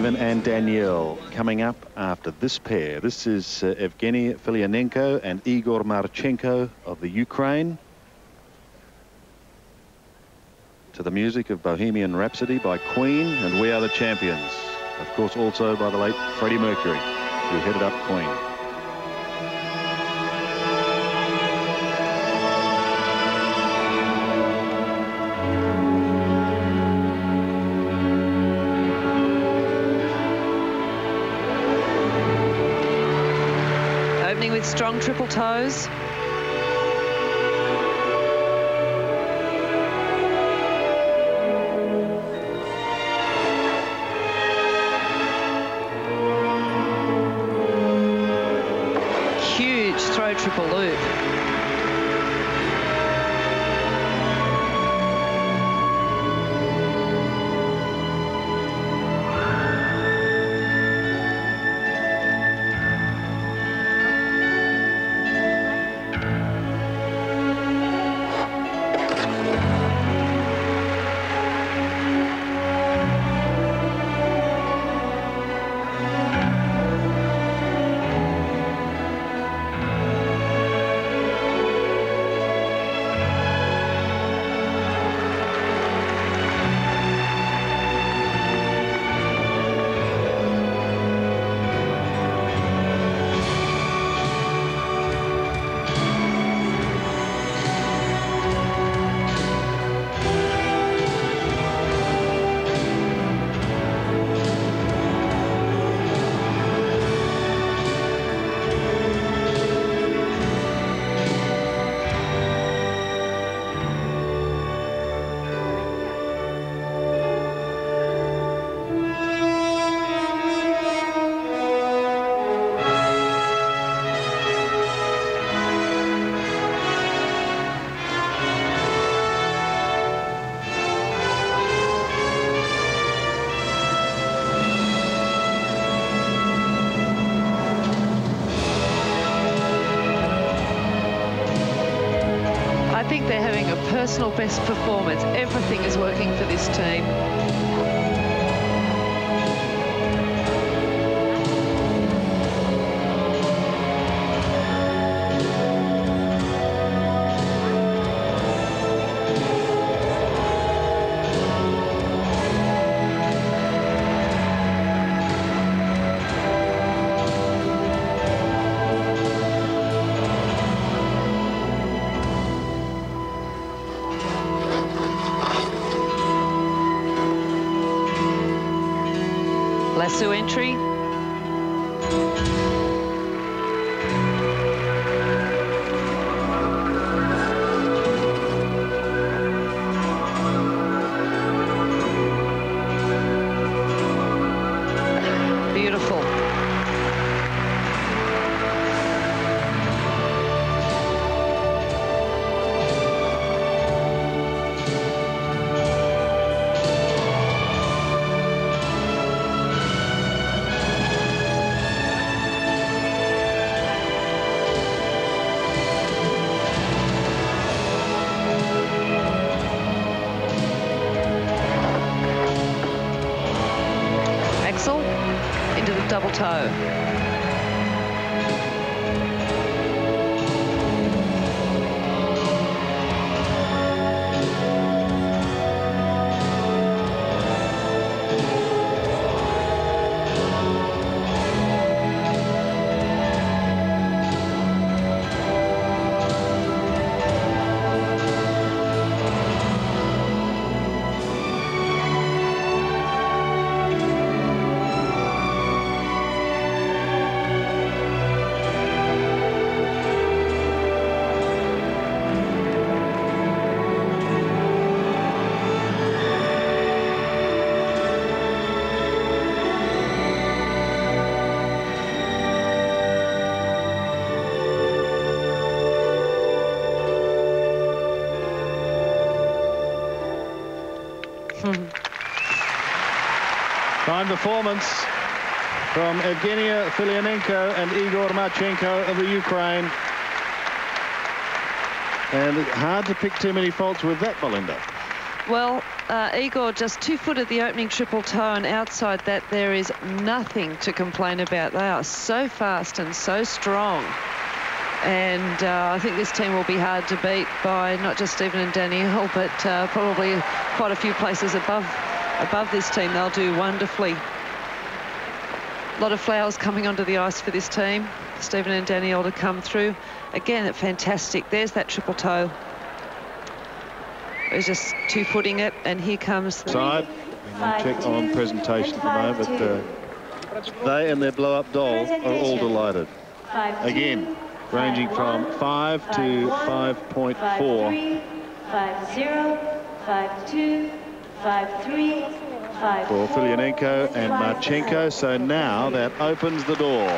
Stephen and Danielle coming up after this pair. This is uh, Evgeny Filonenko and Igor Marchenko of the Ukraine. To the music of Bohemian Rhapsody by Queen and We Are the Champions. Of course, also by the late Freddie Mercury, who headed up Queen. With strong triple toes. Huge throw triple loop. Think they're having a personal best performance. Everything is working for this team. Lasso entry. Beautiful. Into Fine performance from Evgenia Filonenko and Igor Marchenko of the Ukraine. And it's hard to pick too many faults with that, Belinda. Well, uh, Igor just two-footed the opening triple toe and outside that there is nothing to complain about. They are so fast and so strong. And uh, I think this team will be hard to beat by not just Stephen and Danielle, but uh, probably quite a few places above above this team. They'll do wonderfully. A lot of flowers coming onto the ice for this team. Stephen and Danielle to come through. Again, fantastic. There's that triple toe. He's just two-footing it, and here comes the... Side. check on presentation at the moment. Uh, they and their blow-up doll are all delighted. Again, ranging from 5 to 5.4. 5-0, 5-2, 5-3, For Filonenko and Marchenko, so now that opens the door.